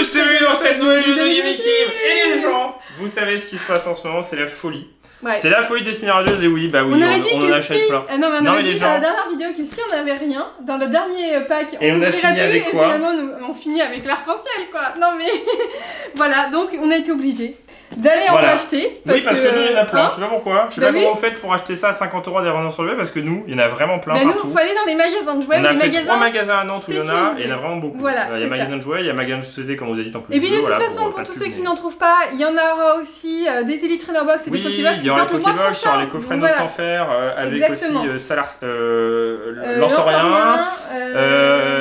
tous, bienvenue dans cette nouvelle vidéo. Et les gens, vous savez ce qui se passe en ce moment, c'est la folie. Ouais. C'est la folie des radieuse et oui, bah oui, on avait dit on en que achète si. plein. Ah non, mais on Non, avait mais dit dans la dernière vidéo que si on avait rien, dans le dernier pack, Et on a fini avec et quoi finalement nous, on finit avec l'arc-en-ciel quoi. Non mais voilà, donc on a été obligé d'aller en Voilà. acheter. oui, parce que, nous, il y en a plein. hein, je sais pas pourquoi. Je sais Bah pas oui. comment vous faites pour acheter ça à 50 euros des renoms sur le web parce que nous, il y en a vraiment plein bah nous, partout. faut aller dans les magasins de jouets on a les fait magasins. trois magasins à Nantes où il y en a et il y en a vraiment beaucoup. Voilà, il y a c'est magasin de jouets, il y a magasin de société comme vous avez dit en plus. Et puis de toute voilà, façon, pour tous ceux qui n'en trouvent pas, il y en aura aussi euh, des Elite Trainer Box et des Oui, Pokébox il y aura les Pokébox, il y aura les coffrets. Nostanfer euh, avec aussi euh, Salar, Lansorien,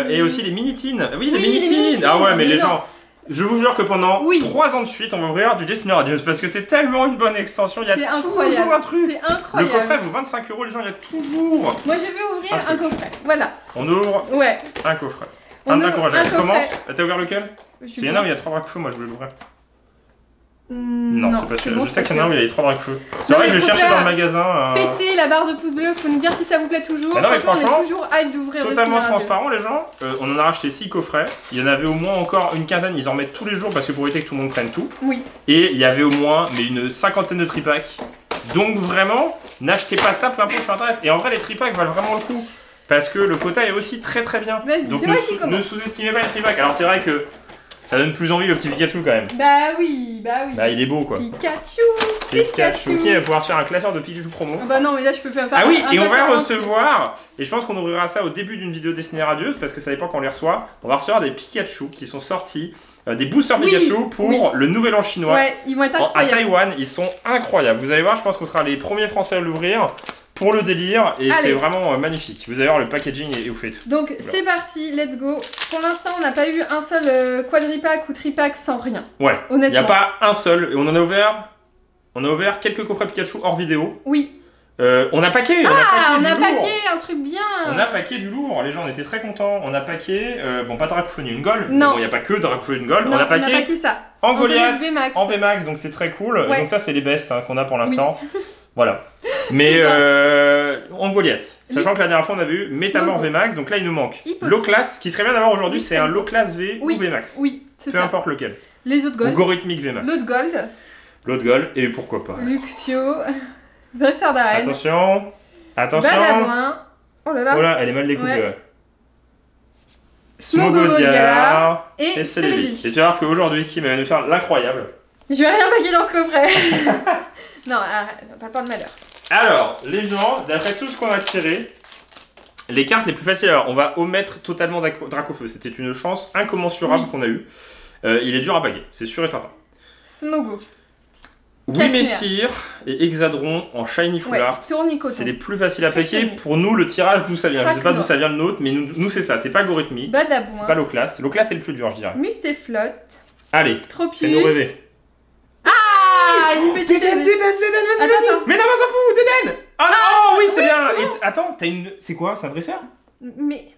et aussi les mini-teens. Oui, les mini-teens, Ah ouais, mais les gens. Je vous jure que pendant Oui. 3 ans de suite, on va ouvrir du Destiny Radios parce que c'est tellement une bonne extension. Il y C'est a toujours incroyable. un truc. C'est Le incroyable. coffret vaut 25 euros, les gens, il y a toujours. Moi je vais ouvrir Un coffret. Voilà. On ouvre Ouais. un coffret. On Un ouvre encouragé. un Elle commence. T'as ouvert lequel Je suis Il y en a où il y a 3 dracofeux, moi je voulais l'ouvrir. Non, c'est pas celui-là. bon, je sais c'est qu'il y en a où il y a les 3 dracofeux. C'est Non, vrai mais que je cherchais dans le magasin. euh, Pétez la barre de pouce bleu, faut nous dire si ça vous plaît toujours. Ah non, mais Franchement, on est toujours hype d'ouvrir Totalement transparent les gens, Euh, on en a racheté 6 coffrets, il y en avait au moins encore une quinzaine, ils en mettent tous les jours parce que pour éviter que tout le monde prenne tout. Oui. Et il y avait au moins mais une cinquantaine de tripacks. Donc vraiment, n'achetez pas ça plein pot sur internet. Et en vrai les tripacks valent vraiment le coup. Parce que le quota est aussi très très bien. Vas-y, Donc ne sous-estimez pas les tripacks. Alors c'est vrai que ça donne plus envie le petit Pikachu quand même. Bah oui, bah oui. Bah il est beau quoi. Pikachu. Pikachu. Pikachu. Qui va pouvoir faire un classeur de Pikachu promo. Ah bah non, mais là je peux faire. Ah oui, un et on va recevoir, et je pense qu'on ouvrira ça au début d'une vidéo destinée radieuse, parce que ça dépend quand on les reçoit, on va recevoir des Pikachu qui sont sortis, euh, des boosters Oui, Pikachu pour oui. le nouvel an chinois. Ouais, ils vont être En- à incroyables. Taïwan, ils sont incroyables. Vous allez voir, je pense qu'on sera les premiers français à l'ouvrir pour le délire, et c'est vraiment euh, magnifique. Vous allez voir, le packaging est, est ouf et tout. Donc c'est parti, let's go. Pour l'instant, on n'a pas eu un seul euh, quadripack ou tripack sans rien. Ouais, il n'y Honnêtement. a pas un seul, et on en a ouvert, on a ouvert quelques coffrets Pikachu hors vidéo. Oui. Euh, on a paqué, on a Ah, paqué on a lourd. paqué un truc bien. On a paqué du lourd, les gens on était très contents. On a paqué, euh, bon pas une Gold. Non. il n'y a pas que une Gold. Non, on a paqué, ça. en en Goliath, VMAX. en VMAX, donc c'est très cool. Ouais. donc ça c'est les bestes hein, qu'on a pour l'instant. Voilà. Mais euh, en Goliath. Sachant que la dernière fois on avait eu Métamor Slow. VMAX, donc là il nous manque low class. Ce qui serait bien d'avoir aujourd'hui, c'est un low class V Oui. ou VMAX. Oui, c'est Peu ça. importe lequel. Les autres gold. Gorithmic VMAX. L'autre gold. L'autre Gold, et pourquoi pas. Luxio. Dresseur d'arène. Attention. Attention. Badabouin. Oh là là. Voilà, elle est mal découpée. Ouais. ouais. Smogodiar. Et Et. Et tu vas voir qu'aujourd'hui, Kim va nous faire l'incroyable. Je vais rien paquer dans ce coffret. non, arrête, pas peur de malheur. Alors, les gens, d'après tout ce qu'on a tiré, les cartes les plus faciles, alors on va omettre totalement Draco- Dracofeu. C'était une chance incommensurable Oui. qu'on a eue. Euh, il est dur à paquer, c'est sûr et certain. Smogo. Oui, Messire et Hexadron en Shiny Foulard. c'est les plus faciles à shiny. Pour nous, le tirage, d'où ça vient? Je sais pas d'où ça vient le nôtre, mais nous, nous, c'est ça. C'est pas algorithmique, c'est pas low class. Low class, c'est le plus dur, je dirais. Mustéflotte. Allez, Tropius. fais-nous rêver. Ah, une petite. Déden, Déden, Déden, vas-y, Attends, vas-y. attends. Mais non, on s'en fout, Déden Ah, oh oui, c'est oui, bien Attends, t'as une... C'est quoi C'est un dresseur? Mais.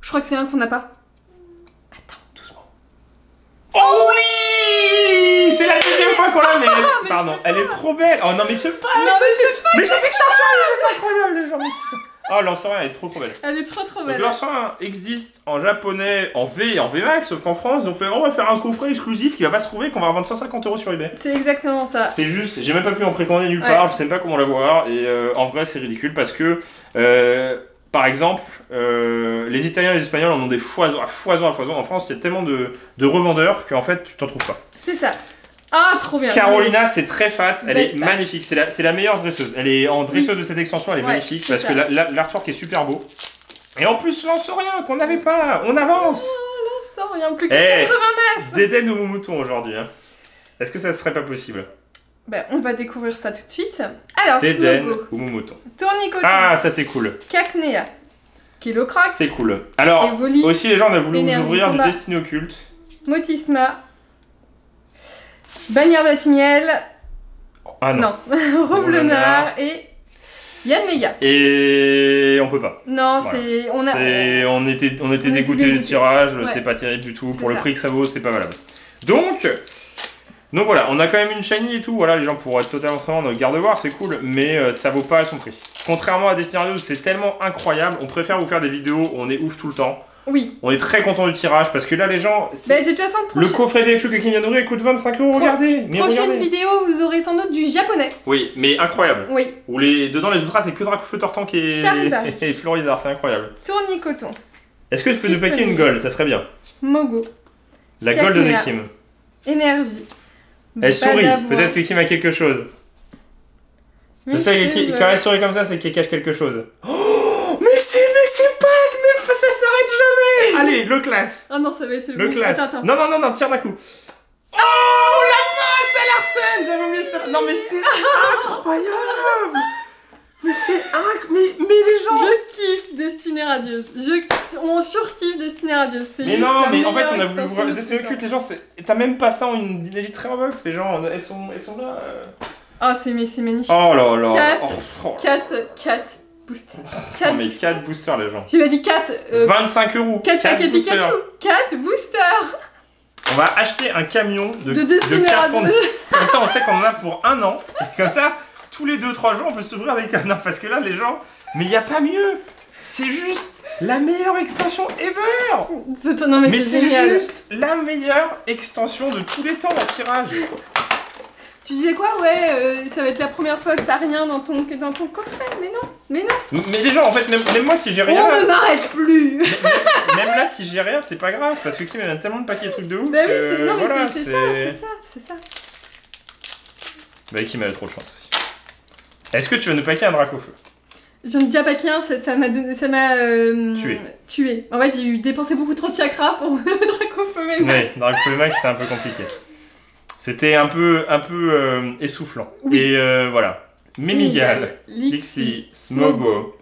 Je crois que c'est un qu'on n'a pas. Doucement. Oh oui C'est la deuxième fois qu'on l'a, mais... Pardon, elle est trop belle Oh non, mais ce pas Non, mais c'est Mais cette extension, elle est juste incroyable, les gens mais c'est- Oh, Lancerin, elle est trop trop belle. Elle est trop trop belle. Lancerin existe en japonais, en V et en VMAX, sauf qu'en France, ils ont fait on va faire un coffret exclusif qui va pas se trouver, qu'on va revendre 150 euros sur eBay. C'est exactement ça. C'est juste, j'ai même pas pu en précommander nulle Ouais. part, je sais même pas comment l'avoir, et euh, en vrai c'est ridicule parce que, euh, par exemple, euh, les Italiens et les Espagnols en ont des foisons à foison à foison. En France, il y a tellement de, de revendeurs qu'en fait, tu t'en trouves pas. C'est ça. Ah, trop bien. Carolina, c'est très fat, elle est pack. magnifique, c'est la, meilleure dresseuse. Elle est en dresseuse de cette extension, elle est Ouais, magnifique parce que la- l'artwork est super beau. Et en plus, rien qu'on n'avait pas, on avance. Y a plus que Eh. 89. Dédène ou mouton aujourd'hui. hein. Est-ce que ça serait pas possible? Ben, on va découvrir ça tout de suite. Alors, Dédène Smogo. ou mouton Tournicoton. Ah, ça c'est cool. Cacnea. Kilocroc. C'est cool. Alors, Evoli. aussi les gens, on a voulu vous ouvrir combat. du Destiny Occulte. Motisma. Bannière de Timiel. Ah non. Non. Roblenard. Et. Yann Mega. Et on peut pas. Non, Voilà. c'est. On a. C'est- On était, on était dégoûtés du tirage, Ouais. c'est pas terrible du tout. Pour le ça. prix que ça vaut, c'est pas valable. Donc, donc voilà, on a quand même une shiny et tout. Voilà, les gens pourraient être totalement francs, garde voir, c'est cool, mais euh, ça vaut pas son prix. Contrairement à Destiny c'est tellement incroyable, on préfère vous faire des vidéos où on est ouf tout le temps. Oui. On est très content du tirage parce que là, les gens. Bah, de toute façon, Le coffret des choux que Kim vient d'ouvrir coûte 25 euros, Pro- regardez mais prochaine regardez. vidéo, vous aurez sans doute du japonais. Oui, mais incroyable. Oui. Où les... dedans, les ultras, c'est que Dracofeu Tortank et, et Florizard, c'est incroyable. Tournicoton. Est-ce que tu peux nous paquer une gold? Ça serait bien. Mogo. La gold de. Kim. Énergie. Elle sourit, Badabois. peut-être que Kim a quelque chose. Je sais que quand elle sourit comme ça, c'est qu'elle cache quelque chose. Oh c'est pas mais ça s'arrête jamais Allez, le classe Ah non, ça va être Le bon. classe Attends, attends. Non, non, non, non, tire d'un coup Oh la passe à Larsen J'avais oublié ça Non mais c'est incroyable Mais c'est inc... Mais, mais les gens Je kiffe Destinée Radieuse. Je... On surkiffe Destinée Radieuse. C'est Mais non, mais en fait, on a voulu voir de le Destiny tout le Culte, les gens, c'est- t'as même pas ça en une dynamique très box, les gens, elles sont, elles sont là. euh. Ah, c'est mais c'est magnifique. Oh là là Quatre. Oh, oh. 4 4 boosters. Non 4 mais 4 boosters, les gens. J'ai pas dit 4 euh, 25 euros 4 quatre paquets boosters. Pikachu 4 boosters On va acheter un camion de, de de carton. Comme ça, on sait qu'on en a pour un an. Et comme ça, tous les 2-3 jours, on peut s'ouvrir des canons. Parce que là, les gens. Mais il y a pas mieux C'est juste la meilleure extension ever C'est- Non mais, Mais c'est juste la meilleure extension de tous les temps, la tirage. Tu disais quoi Ouais, euh, ça va être la première fois que t'as rien dans ton, dans ton coffret. Mais non, mais non. Mais gens, en fait, même, même moi, si j'ai rien, On ne m'arrête plus. même là, si j'ai rien, c'est pas grave. Parce que Kim, elle a tellement de paquets de trucs de ouf. Bah oui, c'est non mais voilà, c'est ça, c'est ça, c'est ça. Bah, Kim, elle a trop de chance aussi. Est-ce que tu veux nous paquer un drac au feu? J'en ai déjà paqué un, ça m'a ça m'a euh, Tué. tué. En fait, j'ai eu dépensé beaucoup trop de chakras pour Dracofeu mais Ouais, Drac au feu max, c'était un peu compliqué. C'était un peu, un peu euh, essoufflant. Oui. Et euh, voilà. Mémigal, Lixi, Smogo,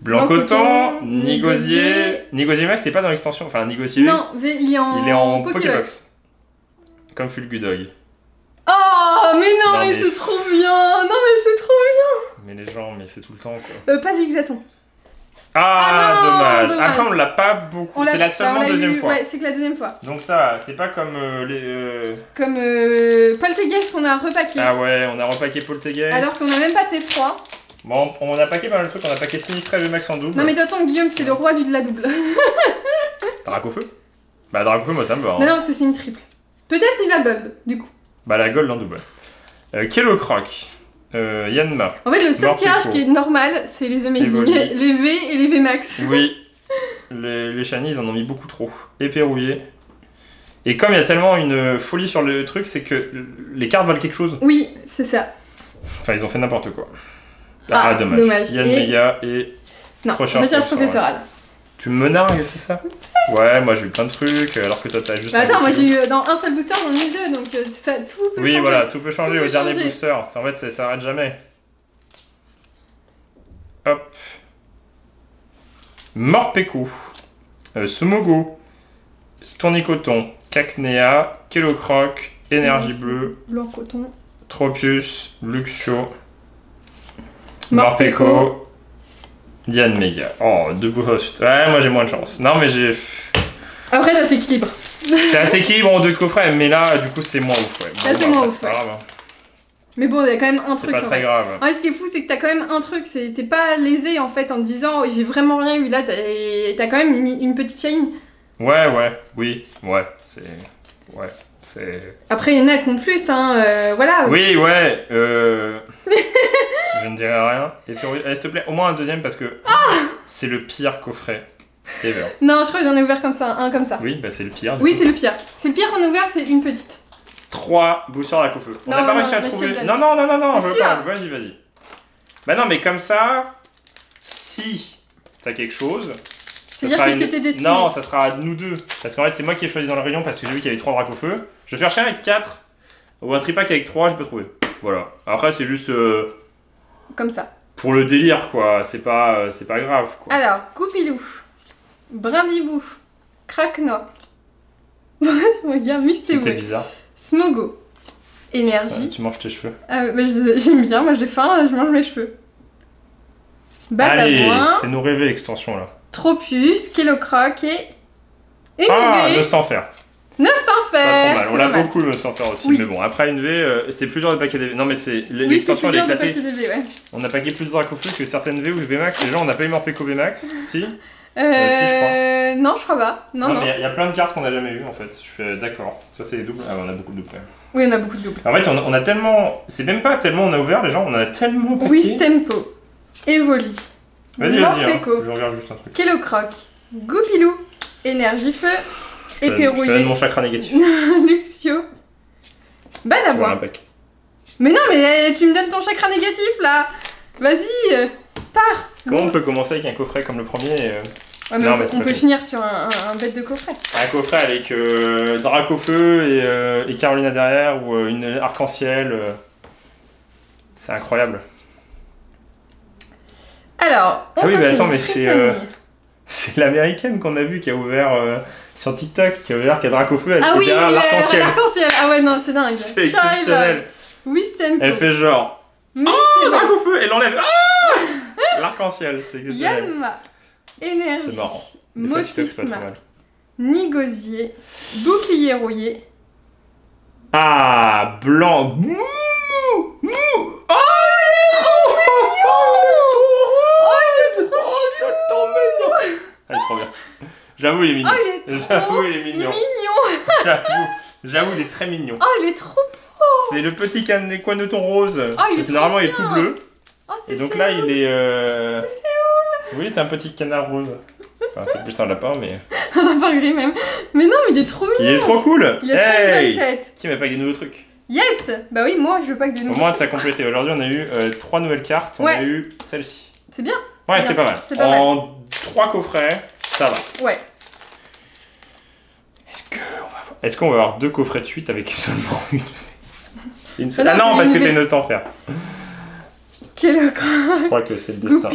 Blancotan, Nigosier. Nigosier. Max, c'est pas dans l'extension. Enfin, Nigosier, Non, il est en, il est en Pokébox. Pokébox. Comme Fulgudog. Oh, mais non, Non, mais, mais- c'est trop bien. Non, mais c'est trop Mais les gens, mais c'est tout le temps quoi. bien. Euh, pas Zigzaton. Ah, Ah non, dommage. dommage. Après, on l'a pas beaucoup. L'a- C'est la bah, seulement l'a deuxième eu- fois. Ouais, c'est que la deuxième fois. Donc ça, c'est pas comme euh, les. euh, Comme euh, Poltegeist qu'on a repaqué. Ah ouais, on a repaqué Poltegeist. Alors qu'on a même pas T3. Bon, on a paqué pas mal de trucs. On a paqué Sinistra et Max en double. Non, mais de toute façon, Guillaume, c'est le roi du de la double. Drac au feu Bah, Drac au feu, moi ça me va. hein. Non, c'est une triple. Peut-être il a gold, du coup. Bah, la gold en double. Euh, Kellocroc. Euh, Yanma. En fait, le seul tirage qui est normal, c'est les Amazing, Evoli. les V et les V Max. Oui. les, les shiny, ils en ont mis beaucoup trop. Éperrouillé. Et comme il y a tellement une folie sur le truc, c'est que les cartes valent quelque chose. Oui, c'est ça. Enfin, ils ont fait n'importe quoi. Ah, Ah, dommage. dommage. Yann Et- Mega et. Non, recherche professorale. Tu me menargues, c'est ça? Ouais, moi j'ai eu plein de trucs, alors que toi t'as juste. Bah attends, moi j'ai eu dans un seul booster, j'en ai eu deux, donc euh, ça, tout peut Oui, changer. voilà, tout peut changer Tout au peut dernier changer. booster. En fait, ça s'arrête jamais. Hop. Morpeko. Euh, Sumogo. Tournicoton. Cacnea. Kellocroc. Énergie bleue. Blanc coton. Tropius. Luxio. Morpeko. Diane Mega. Oh, deux ensuite. Ouais, moi j'ai moins de chance. Non, mais j'ai. Après, ça s'équilibre. C'est assez équilibre en deux coffrets, mais là, du coup, c'est moins ouf. Ouais. Là, c'est bah, moins ouf, C'est pas grave. hein. Mais bon, il y a quand même un C'est truc. pas en très grave. En fait, ce qui est fou, c'est que t'as quand même un truc, c'est t'es pas lésé en fait en te disant j'ai vraiment rien eu là, t'as quand même mis une petite shine. Ouais, ouais, oui, ouais, c'est. Ouais, c'est. Après, il y en a qui ont plus, hein, euh, voilà. Oui, ouais, euh. Je ne dirai rien. Et puis, allez, s'il te plaît, au moins un deuxième parce que c'est le pire coffret ever. Non, je crois que j'en ai ouvert comme ça, un comme ça. Oui, bah c'est le pire. Oui, c'est le pire. C'est le pire qu'on a ouvert, c'est une petite. Trois boosters à la feu. On n'a pas réussi à trouver. Non, non, non, non, non, je veux pas. Vas-y, vas-y. Bah non, mais comme ça, si t'as quelque chose. C'est-à-dire que t'étais destiné. Non, ça sera à nous deux. Parce qu'en fait, c'est moi qui ai choisi dans le rayon parce que j'ai vu qu'il y avait trois dracs au feu. Je cherchais un avec 4 ou un tripack avec 3, je peux trouver. Voilà. Après, c'est juste euh, Comme ça. pour le délire, quoi. C'est pas, euh, c'est pas grave, quoi. Alors, Coupilou, Brindibou, Krakno, Regarde, C'était bizarre. Smogo, Ouais, Énergie. tu manges tes cheveux. Ah, ouais, je- j'aime bien, moi j'ai faim, je mange mes cheveux. Allez, fais-nous rêver l'extension là. Tropius, Kellocroc et. Une Ah, V. Nostanfer. On l'a beaucoup Nostanfer aussi. Oui. Mais bon, après une V, euh, c'est plus dur de paquer des V. Non, mais c'est Oui, l'extension plus elle est éclatée. ouais. On a paqué plus de feu que certaines V ou VMAX. Les gens, on n'a pas eu Morpeko VMAX Si Euh, non, je crois pas. Non, il y, a plein de cartes qu'on n'a jamais eues en fait. Je fais d'accord. Ça, c'est des doubles. Ah, on a beaucoup de doubles quand même. Oui, on a beaucoup de doubles. En fait, on a, on a tellement. C'est même pas tellement on a ouvert les gens, on a tellement. paqué. Wistempo, Evoli, Vas-y, vas-y. hein. Je regarde juste un truc. Kelocroc, Goupilou, Énergie Feu, Je te donne- mon chakra négatif. Luxio, Badabois. Mais non, mais euh, tu me donnes ton chakra négatif là Vas-y, euh, pars Comment on peut commencer avec un coffret comme le premier euh, Ouais, mais Non, on mais peut- on finir sur un, un, un bête de coffret. Un coffret avec euh, Dracofeu et, euh, et Carolina derrière ou une arc-en-ciel. C'est incroyable. Alors, on Ah oui, mais attends, mais c'est, C'est l'américaine qu'on a vue qui a ouvert euh, sur TikTok, qui a ouvert qui a Dracofeu, elle Ah est oui, derrière l'arc-en-ciel. l'arc-en-ciel. Ah ouais, non, c'est dingue. C'est exceptionnel. Wistempo, Elle fait genre Mistémo, Dracofeu et l'enlève. Ah L'arc-en-ciel, c'est exceptionnel. Yanma, Énergie, C'est marrant. Des mal. Nigosier, Bouclier rouillé, Ah, blanc mou, mou. Oh, il est trop mignon. Oh, il est trop mignon. Elle est trop bien. J'avoue, il est mignon. Oh, il est trop J'avoue, il est mignon. mignon. J'avoue, j'avoue, il est très mignon. Oh, il est trop C'est le petit can coinoton rose. Oh, il est trop normalement, il est tout bleu. Oh, c'est Et donc Séoul. là, il est. Euh... Oui, c'est un petit canard rose. Enfin, c'est plus un lapin, mais. On a pas gris même. Mais non, mais il est trop mignon. Il est trop cool. Il a trop une hey tête. Qui m'a pas des nouveaux trucs? Yes Bah oui, moi, je veux pas que des Au moins, ça a complété. Aujourd'hui, on a eu euh, trois nouvelles cartes. On Ouais. a eu celle-ci. C'est bien. Ouais, C'est c'est pas mal. C'est pas mal. en trois coffrets, ça va. Ouais. Est-ce va qu'on va avoir deux coffrets de suite avec seulement une une Ah non, Ah non, parce une que t'as V. une autre faire. Quel Je crois que c'est le destin.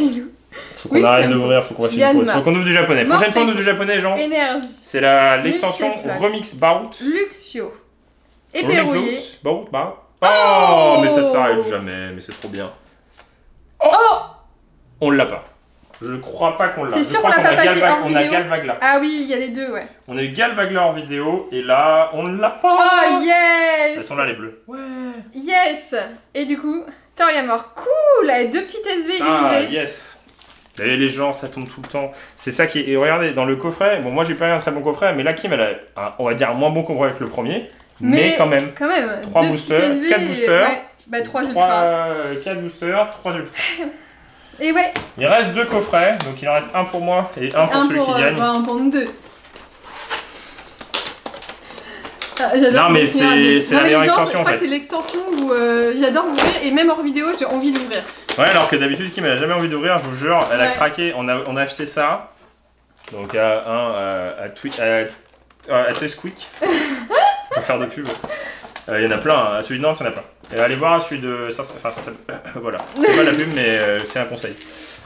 Faut qu'on Oui, arrête d'ouvrir, faut qu'on Yann finir. Ma. Faut qu'on ouvre du japonais. Prochaine fois, on ouvre du japonais, Jean. Énergie. C'est l'extension. Remix Bout. Luxio. Remix Éperrouillé. Bout. Bout, Bout. Oh Oh, mais ça s'arrête jamais, mais c'est trop bien. Oh On l'a pas. Je crois pas qu'on l'a. T'es Je sûr crois qu'on l'a pas Galva- en On a Galvagla. Ah oui, il y a les deux, ouais. On a eu Galvagla en vidéo et là, on l'a pas. Oh Elles yes sont là les bleus. Ouais. Yes Et du coup, Toriamor, cool Avec deux petites SV Ah yes. Et les gens, ça tombe tout le temps. C'est ça qui est. Et regardez, dans le coffret, bon, moi j'ai pas eu un très bon coffret, mais là, Kim, elle a, un- on va dire, un moins bon coffret avec le premier. Mais, quand même. Quand même. Trois deux boosters, petites SV quatre et- boosters. Ouais. Bah 3 3, ultra. 4 boosters, 3 ultra. Et ouais, Il reste deux coffrets, donc il en reste un pour moi et un pour un celui pour, qui euh, gagne. bah, un pour nous deux. Ah, j'adore Non, mais dessiner c'est- la meilleure extension, Je crois en que fait. c'est l'extension où euh, j'adore ouvrir et même hors vidéo, j'ai envie d'ouvrir. Ouais, alors que d'habitude, Kim, elle a jamais envie d'ouvrir, je vous jure, elle a craqué, on a, on a acheté ça. Donc à un à, à, à, à, à. On va faire de pub. Euh, Il y en a plein, hein. celui de Nantes, il y en a plein. Et allez voir celui de. Ça, enfin, ça, ça- voilà. C'est pas la pub, mais euh, c'est un conseil.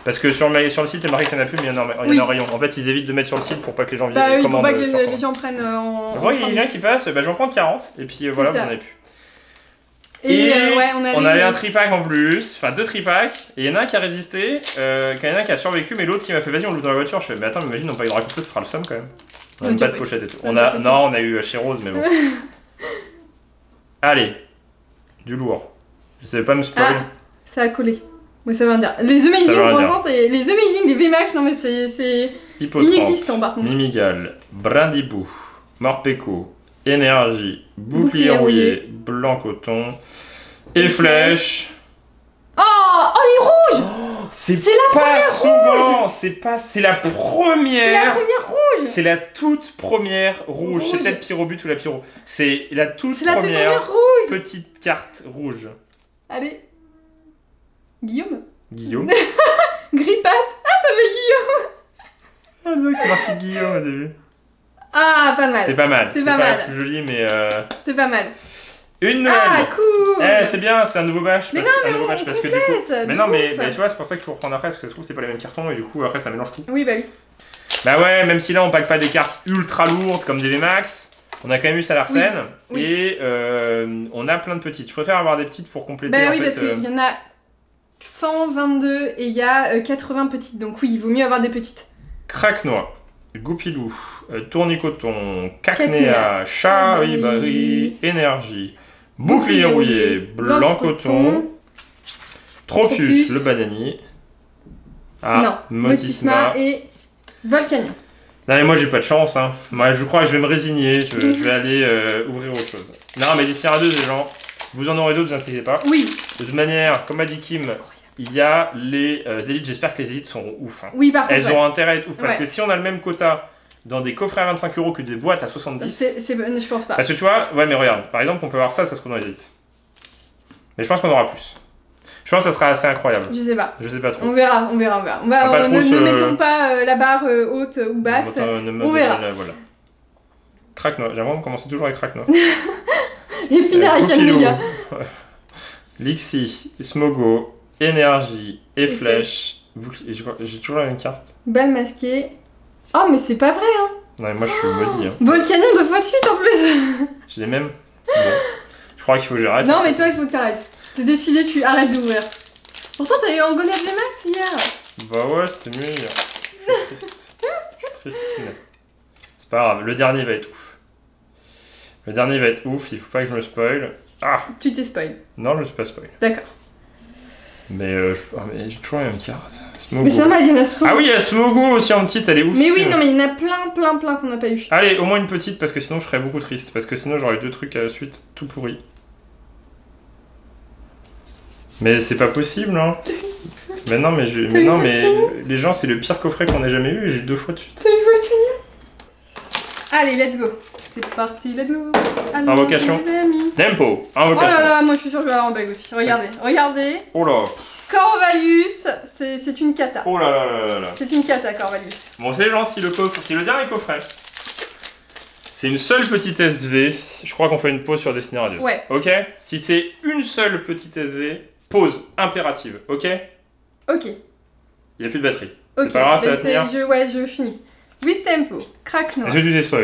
Parce que sur le, sur le site, c'est marqué qu'il y en a plus, mais il y en a, y en a en rayon. En fait, ils évitent de mettre sur le site pour pas que les gens viennent Bah oui, pour pas que les, sur les gens prennent euh, en. en Ouais, il y a prendre. quelqu'un qui passe, bah, je vais en prendre 40, et puis euh, voilà, ça. en avez plus. Et, Et euh, ouais, on a On avait un tripack en plus, enfin deux tripacks, et il y en a un qui a résisté, euh, il y en a un qui a survécu, mais l'autre qui m'a fait vas-y on l'ouvre dans la voiture. Je fais mais attends, mais imagine on pas eu de raccourci, ce sera le somme quand même. On a On même a pas de pochette et tout. On a On a, non, on a eu chez Rose, mais bon. Allez, du lourd. Je savais pas me spoiler. Ah, ça a collé. Ouais, ça veut rien dire. Les Amazing, franchement, c'est. Les Amazing, les VMAX, non mais c'est. Inexistant par contre. Mimigal, Brindibou, Morpeko, Énergie, Bouclier rouillé. Blanc coton, et Et Flèche. Oh, il est rouge C'est C'est la pas première souvent, c'est pas, c'est la C'est la première. première rouge C'est la toute première rouge. C'est peut-être Pyrobut ou la Pyro. C'est la toute C'est la toute première, première rouge petite carte rouge. Allez. Guillaume Guillaume. Grippat Ah, ça fait Guillaume Ah, c'est marqué Guillaume au début. Ah, pas mal. C'est pas mal. C'est pas pas, mal. plus jolie, mais euh, C'est pas mal. Une nouvelle. Ah, cool Eh, c'est bien, c'est un nouveau batch. Mais non, un mais nouveau on batch parce que du coup. Mais non, mais, mais tu vois, c'est pour ça qu'il faut reprendre après, parce que ça se trouve, c'est pas les mêmes cartons, et du coup, après, ça mélange tout. Oui, bah oui. Bah ouais, même si là, on pack pas des cartes ultra lourdes comme des VMAX, on a quand même eu ça Oui, oui. et euh, on a plein de petites. Je préfère avoir des petites pour compléter. Bah en oui, fait, parce euh, qu'il y en a 122 et il y a euh, 80 petites. Donc oui, il vaut mieux avoir des petites. Craque-noix, Goupilou, euh, Tournicoton, Cacnéa, Cacnéa, Charibari, Énergie, Bouclier rouillé, Blanc Coton, Trocus, Trocus. le bananier, non, ah, Motisma Motisma, et Volcanion. Non mais moi j'ai pas de chance, hein. Moi je crois que je vais me résigner, je, je vais aller euh, ouvrir autre chose. Non mais des Sierra 2 les gens, vous en aurez d'autres, vous inquiétez pas. Oui, De toute manière, comme a dit Kim, il y a les euh, élites, j'espère que les élites seront ouf. hein. oui, par contre. Elles ouais. ont intérêt à être ouf, parce Ouais. que si on a le même quota dans des coffrets à 25 euros que des boîtes à 70, C'est, c'est, je pense pas. parce que tu vois, ouais mais regarde, par exemple on peut avoir ça, ça se trouve dans les élites. Mais je pense qu'on aura plus. Je pense que ça sera assez incroyable. Je sais pas. Je sais pas trop. On verra, on verra, on verra. On va, On va pas on- trop ne, mettons pas euh, la barre euh, haute ou basse. Ne on verra. donne Voilà. J'aimerais commencer toujours avec crack noir. Et finir avec. Ouais. Lixi, Smogo, Énergie et Et Flèche. J'ai toujours la même carte. Balle masquée. Oh, mais c'est pas vrai, hein. Non, mais moi je suis maudit. Hein. Volcanion deux fois de suite en plus. J'ai les mêmes. Bon. Je crois qu'il faut que j'arrête. non, mais toi, il faut que t'arrêtes. T'es décidé, tu arrêtes d'ouvrir. Pourtant, t'as eu Angola de Max hier. Bah ouais, c'était mieux hier. Je suis triste. Je suis triste. mais C'est pas grave, le dernier va être ouf. Le dernier va être ouf, il faut pas que je me spoil. Ah Tu t'es spoil. Non, je me suis pas spoil. D'accord. Mais, euh, je- ah, mais j'ai toujours la même carte. Mais c'est normal, il y en a 60. Ah oui, il y a Smogo aussi en petite, elle est ouf. Mais oui, non, mais il y en a plein, plein, plein qu'on n'a pas eu. Allez, au moins une petite parce que sinon je serais beaucoup triste. Parce que sinon j'aurais deux trucs à la suite tout pourris. Mais c'est pas possible, hein. Mais non, mais, je- mais non, mais les gens, c'est le pire coffret qu'on ait jamais eu et j'ai deux fois de suite. Allez, let's go. C'est parti, let's go. Invocation. les amis. Tempo, Oh invocation. là là, moi je suis sûre que je vais avoir un bug aussi. Regardez, regardez. Oh là, Corvalus, c'est c'est une cata. oh là là là là là. C'est une cata, Corvalus. Bon, c'est genre si le coffre, si le dernier coffret, c'est une seule petite SV, je crois qu'on fait une pause sur Destiny Radio. Ouais. Ok Si c'est une seule petite SV, pause impérative, ok? Ok, Il n'y a plus de batterie. ok. C'est pas grave, ça Mais va je, ouais, je finis. Wistempo, Crack Noir,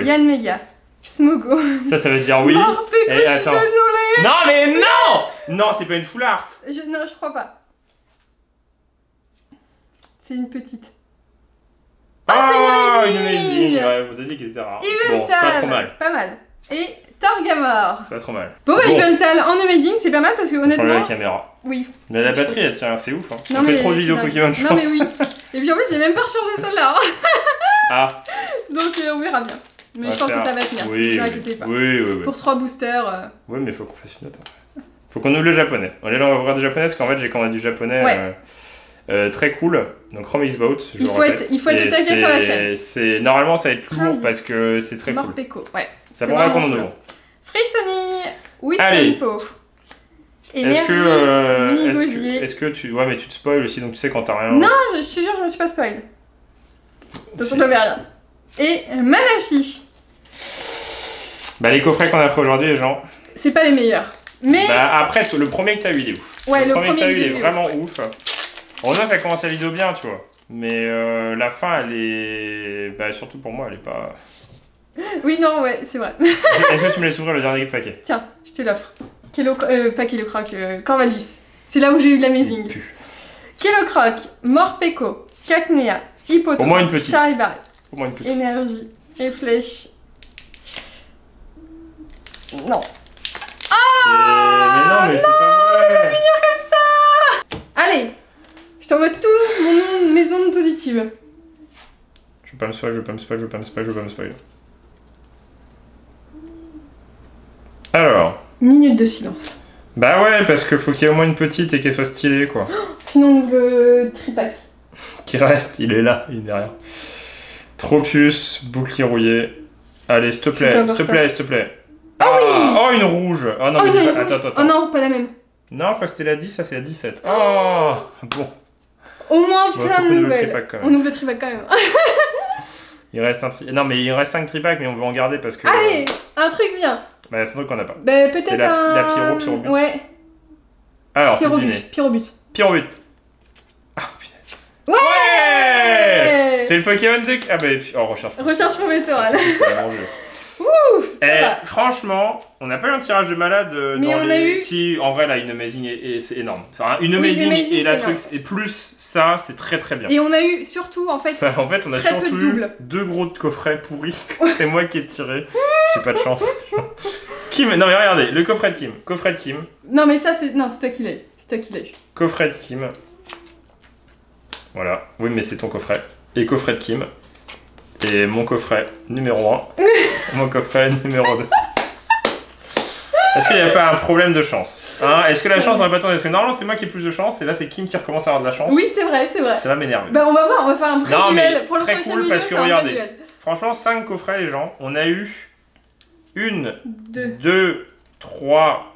Yann Mega, Smogo. Ça, ça veut dire oui. Morpeko, Eh, je suis attends. désolée. Non, mais non Non, c'est pas une full art. Je, non, je crois pas. C'est une petite. Ah, c'est une une amazing amazing Ouais, vous avez dit qu'ils étaient rares. Bon, c'est pas trop mal. Pas mal. Et Torgamor. C'est pas trop mal. Bon, Bon. Yveltal en amazing, c'est pas mal parce que On change la honnêtement. caméra. Oui. Mais la batterie, elle tient, c'est ouf. Hein. Non, On fait mais trop de vidéos. Pokémon, je Non, pense. mais oui. Et puis en plus, j'ai même pas rechargé celle-là. hein. Ah, Donc euh, on verra bien. Mais on je pense faire- que ça va tenir. Oui, ne oui. inquiétez pas. Oui, oui, oui. Pour 3 boosters. euh, Oui, mais faut qu'on fasse une note. Faut qu'on ouvre le japonais. On est là, on va ouvrir du japonais parce qu'en fait, j'ai commandé du japonais Ouais. euh, euh, très cool. Donc, Chrome X-Boat. je Il le faut être- il faut être au taquet sur la chaîne. c'est Normalement, ça va être lourd Traduit. parce que c'est très cool. Ouais. Ça c'est pourrait qu'on en cool. ouvre. Frissoni. Allez. Wistempo. Est-ce que, euh, est-ce que, est-ce que tu. Ouais, mais tu te spoil aussi, donc tu sais quand t'as rien. Non, je suis sûre, je me suis pas spoil. De toute façon, rien. Et Manafi. Bah, les coffrets qu'on a fait aujourd'hui, les gens. C'est pas les meilleurs. Mais. Bah, après, le premier que t'as eu, il est ouf. Ouais, le premier que premier t'as que eu, il est vraiment ouais. ouf. Heureusement, ça commence la vidéo bien, tu vois. Mais euh, la fin, elle est. Bah, surtout pour moi, elle est pas. Oui, non, ouais, c'est vrai. Est-ce que tu me laisses ouvrir le dernier paquet? Tiens, je te l'offre. Kilo, euh, pas Kilo Croc, euh, Corvalus. C'est là où j'ai eu de l'amazing. Kilo Croc, Morpeko, Cacnea, Hippoton, Au moins une petite. Charivari, Au moins une petite. Énergie et Flèche. Non. C'est- mais non, mais c'est pas vrai. Allez Je t'envoie tout mon nom, mes ondes positives. Je veux pas me spoil, je veux pas me spoil, je veux pas me spoil, je veux pas me spoil. Alors. Minute de silence. Bah ouais, parce qu'il faut qu'il y ait au moins une petite et qu'elle soit stylée, quoi. Sinon, on ouvre le tripack. Qui reste, il est là, il est derrière. Tropius, bouclier rouillé. Allez, s'il te peux plaît, s'il te plaît, s'il te plaît. Ah oui Oh, une rouge Oh non, oh, mais pas- attends, Oh non, pas la même. Non, je crois que c'était la 10, ça c'est la 17. Oh Bon, Au moins plein faut de nouvelles. On ouvre le tripack quand même. Il reste un tri... Non, mais il reste 5 tripacks, mais on veut en garder parce que... Allez, un truc bien. Bah, c'est un truc qu'on n'a pas. Bah, peut-être la- un. la pyro, pyrobut. Ouais, Alors, pyrobut. Pyrobut. Pyrobut. Ah, punaise. Ouais C'est le Pokémon de... Ah bah, et puis... Oh, recherche. Recherche professorale. Eh, franchement, on n'a pas eu un tirage de malade euh, Mais dans on les... a eu- Si, en vrai, là, une amazing et, c'est énorme. Enfin, une amazing, et la truc... Et plus ça, c'est très très bien. Et on a eu surtout, en fait, Enfin, en fait, on a Très peu de surtout eu deux gros coffrets pourris. c'est moi qui ai tiré. J'ai pas de chance. Kim, non mais regardez, le coffret de Kim. Coffret de Kim. Non, mais ça, c'est. Non, c'est toi qui l'as. C'est toi qui l'as. Coffret de Kim. Voilà. Oui, mais c'est ton coffret. Et coffret de Kim. Et mon coffret numéro 1. mon coffret numéro 2. Est-ce qu'il n'y a pas un problème de chance hein? Est-ce que la chance n'aurait pas tourné? Parce que normalement c'est moi qui ai plus de chance et là c'est Kim qui recommence à avoir de la chance. Oui, c'est vrai, c'est vrai. Ça va m'énerver. Bah, on va voir, on va faire un vrai Non, mais duel. Pour le très prochain cool, vidéo, parce que regardez. Franchement, 5 coffrets les gens. On a eu une, Deux, 2, 3,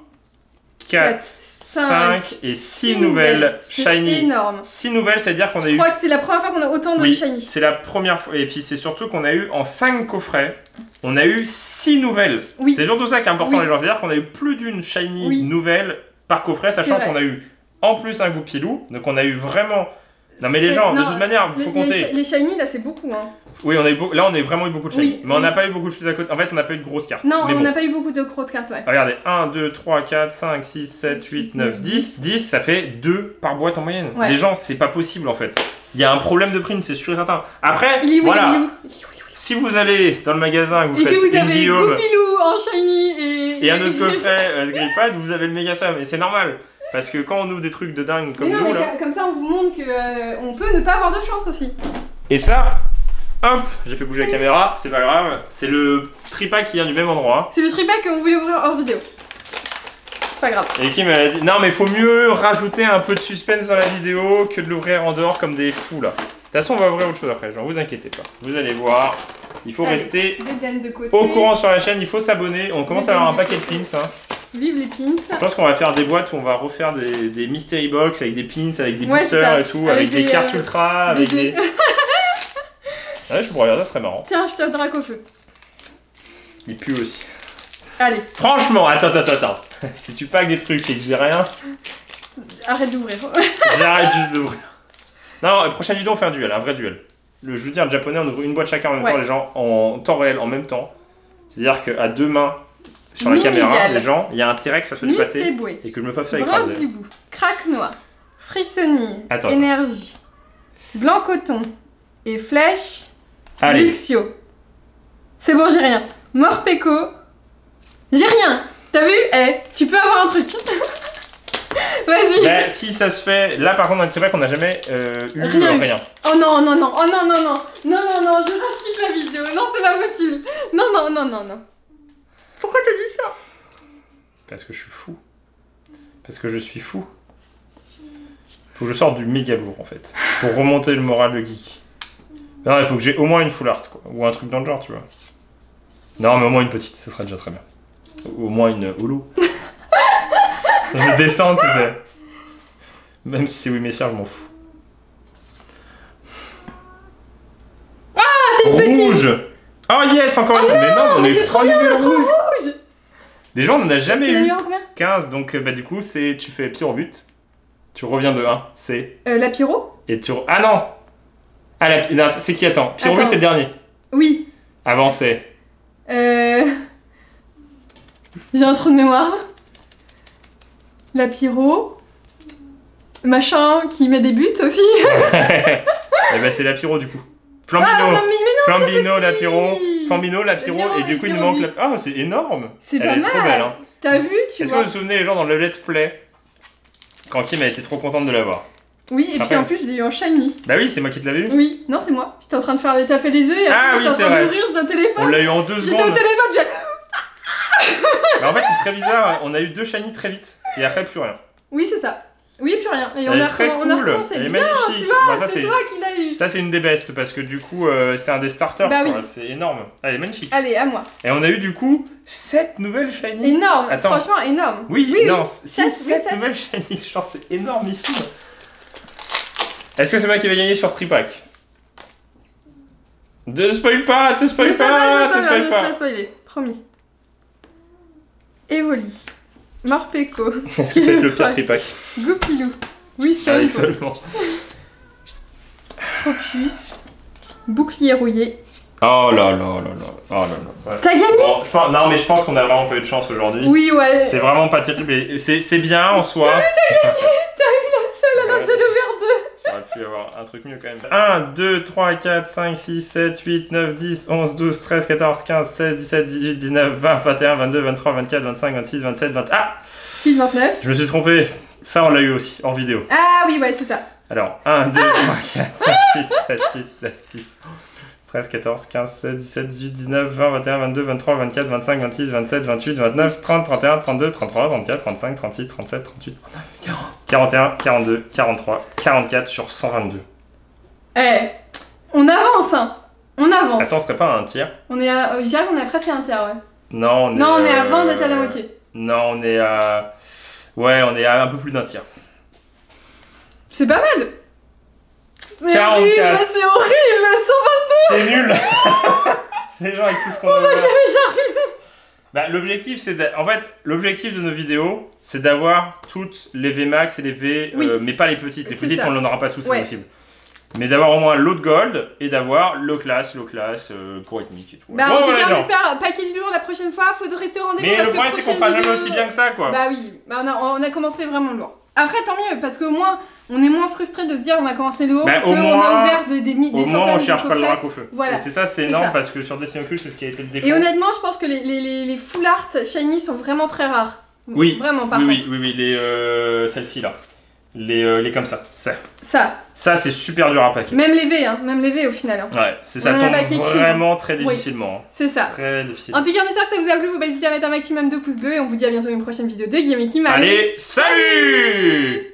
4, quatre, 5 et 6 nouvelles C'est shiny. énorme. 6 nouvelles, c'est-à-dire qu'on a Je eu crois que c'est la première fois qu'on a autant de Oui, shiny. c'est la première fois. Et puis c'est surtout qu'on a eu en 5 coffrets, on a eu 6 nouvelles. Oui. C'est surtout ça qui est important Oui. les gens. C'est-à-dire qu'on a eu plus d'une shiny nouvelle par coffret, sachant qu'on a eu en plus un goupilou. Donc on a eu vraiment. Non mais les gens, de non, toute manière, il faut les compter. les shiny, là, c'est beaucoup. Hein. Oui, on a eu beau- là on a vraiment eu beaucoup de shiny. Oui, mais on n'a pas eu beaucoup de choses à côté. En fait, on n'a pas eu de grosses cartes. Non, mais on bon. n'a pas eu beaucoup de grosses cartes, ouais. Regardez, 1, 2, 3, 4, 5, 6, 7, 8, 9, 10. 10, ça fait 2 par boîte en moyenne. Ouais. Les gens, c'est pas possible en fait. Il y a un problème de print, c'est sûr et certain. Après, Il est voilà. il est Si vous allez dans le magasin et que vous Et faites que vous une avez Guillaume Goupilou en shiny et... et un autre coffret euh, Gripad, vous avez le méga somme. Et c'est normal. Parce que quand on ouvre des trucs de dingue comme Mais non, nous mais là. comme ça, on vous montre que euh, on peut ne pas avoir de chance aussi. Et ça, hop, j'ai fait bouger la caméra, c'est pas grave. C'est le tripack qui vient du même endroit. C'est le tripack qu'on voulait ouvrir hors vidéo. Pas grave. Et qui m'a dit Non, mais faut mieux rajouter un peu de suspense dans la vidéo que de l'ouvrir en dehors comme des fous là. De toute façon, on va ouvrir autre chose après, genre vous inquiétez pas. Vous allez voir. Il faut Allez. rester de côté. au courant sur la chaîne, il faut s'abonner. On commence à avoir un paquet de pins. Hein. Vive les pins. Je pense qu'on va faire des boîtes où on va refaire des, des mystery box avec des pins, avec des Ouais, boosters et tout, Avec avec, des, des, cartes euh, ultra, avec des- des. ouais, je pourrais regarder, ça serait marrant. Tiens, je te drac au feu. Il pue aussi. Allez, Franchement, attends, attends, attends. si tu packs des trucs et que j'ai rien, arrête d'ouvrir. j'arrête juste d'ouvrir. Non, la prochaine vidéo, on fait un duel, un vrai duel. Le, je vous dis, un japonais, on ouvre une boîte chacun en même Ouais. temps, les gens, en temps réel, en même temps. C'est-à-dire qu'à deux mains sur la Minigal. caméra, les gens, il y a intérêt que ça soit exploité Mystéboué. et que je me fasse écraser. Brindibou. Crack noir. Frissonnier. Attends, Énergie. Blanc coton. Et flèche. Allez, Luxio. C'est bon, j'ai rien. Morpeko. J'ai rien. T'as vu? Eh, tu peux avoir un truc. Vas-y. Bah, si ça se fait, là par contre, c'est vrai qu'on n'a jamais euh, eu Rien. rien. Oh non, non, non, oh non, non, non. Non, non, non, je rachète la vidéo. Non, c'est pas possible. Non, non, non, non, non. Pourquoi t'as dit ça? Parce que je suis fou. Parce que je suis fou. Faut que je sorte du méga lourd en fait. Pour remonter le moral de geek. Non, il faut que j'ai au moins une full art quoi. Ou un truc dans le genre, tu vois. Non, mais au moins une petite, ça serait déjà très bien. Au moins une holo. je descends, tu sais. Même si c'est oui, messieurs, je m'en fous. Ah, t'es une petite. Rouge Oh yes, encore une Mais non, on mais c'est trois trop rouge. Les gens, on en a jamais eu numéro combien 15, donc euh, bah du coup, c'est tu fais pire au but. Tu reviens de 1, c'est... euh, La pyro Et tu... re- Ah non Ah, la... non, c'est qui attend Pire au but, Attends. c'est le dernier. Oui. Avant, c'est... Euh... J'ai un trou de mémoire. La pyro. Machin qui met des buts aussi. Eh ben, c'est la pyro, du coup. Flambino Ah, Flambino, la petit. pyro Flambino, la pyro, pyro, et du et coup, il nous manque la... Ah, c'est énorme C'est Elle pas est trop mal. belle, hein. T'as vu, tu Est-ce que vous vous souvenez, les gens, dans le let's play, quand Kim a été trop contente de l'avoir Oui, et puis Rappelle. en plus, je l'ai eu en shiny. Bah oui, c'est moi qui te l'avais eu. Oui, non, c'est moi. J'étais en train de faire des taffes les œufs et Ah après, oui, j'étais en c'est train vrai. d'ouvrir, On téléphone. l'a eu en deux J'étais au secondes. téléphone, j'ai. Mais en fait, c'est très bizarre, on a eu deux shiny très vite, et après, plus rien. Oui, c'est ça. Oui, plus rien. Et on a, très on a cool, recommencé. elle est Bien, magnifique. tu vois, Bah, ça, c'est toi qui l'as eu. Ça, c'est une des bestes parce que du coup, euh, c'est un des starters. Bah oui. C'est énorme. Elle est magnifique. Allez, à moi. Et on a eu du coup 7 nouvelles shiny. Énorme, Attends. franchement énorme. Oui, oui, non, oui. 6, Sept, oui, 7 sept. nouvelles shiny. Genre, c'est énormissime. Est-ce que c'est moi qui vais gagner sur Stripack Te spoil pas, te spoil pas, je te spoil spoil, je me pas. spoilé, promis. Evoli, Morpeko, Est-ce que c'est le pire Stripack Goupilou, Wisdom, Avec seulement. Tropius, Bouclier rouillé. Oh là là là là. Oh là là. Ouais. T'as gagné Bon, je pense- non, mais je pense qu'on a vraiment pas eu de chance aujourd'hui. Oui, ouais. C'est vraiment pas terrible. C'est c'est bien en soi. Seule alors que j'en ai ouvert deux. J'aurais pu avoir un truc mieux quand même. 1, 2, 3, 4, 5, 6, 7, 8, 9, 10, 11, 12, 13, 14, 15, 16, 17, 18, 19, 20, 21, 22, 23, 24, 25, 26, 27, 20. Ah Kill 29. Je me suis trompé. Ça, on l'a eu aussi en vidéo. Ah oui, ouais, c'est ça. Alors, 1, 2, 3, 4, 5, 6, 7, 8, 9, 10, 13, 14, 15, 16, 17, 18, 19, 20, 21, 22, 23, 24, 25, 26, 27, 28, 29, 30, 31, 32, 33, 34, 35, 36, 37, 38, 39, 41, 42, 43, 44 sur 122. Eh, on avance, hein. On avance. Attends, ce serait pas un tiers On est à, je dirais qu'on est presque à un tiers, ouais. Non, on est, Non, on est à euh, 20 d'être à la moitié. Non, on est à. Ouais, on est à un peu plus d'un tiers. C'est pas mal. C'est 44. horrible, c'est horrible. C'est nul Les gens avec tout ce qu'on a Oh, Bah, l'objectif, c'est en fait l'objectif de nos vidéos, c'est d'avoir toutes les VMAX et les V, Oui. euh, mais pas les petites. Les petites, ça. on n'en aura pas tous, c'est possible. Mais d'avoir au moins l'eau de gold et d'avoir low class, low class, euh, cours rythmique et tout. Bah, Bon, en tout cas, on espère paquet du lourd la prochaine fois. Faut rester au rendez-vous Mais parce le problème, c'est qu'on fera jamais aussi bien que ça, quoi. Bah oui, bah, on, a, on a commencé vraiment lourd. Après, tant mieux, parce qu'au moins, on est moins frustré de se dire on a commencé lourd, Bah, que au on a ouvert des, des, mi- Au des moins, on cherche pas le drac au feu. Voilà. Et c'est ça, c'est énorme ça. parce que sur Destiny Ocult, c'est ce qui a été le défaut. Et honnêtement, je pense que les, les, les, les full art shiny sont vraiment très rares. Oui, Vraiment, par oui, oui, oui, oui, les euh, celles-ci là. Les, euh, les comme ça. Ça, Ça, ça c'est super dur à paquer. même les V, hein, même les V au final. hein. Ouais, c'est ça tombe vraiment très difficilement. hein. C'est ça. Très difficile. En tout cas, on espère que ça vous a plu. Vous n'hésitez à mettre un maximum de pouces bleus et on vous dit à bientôt une prochaine vidéo de Guillaume et Kim. Allez, salut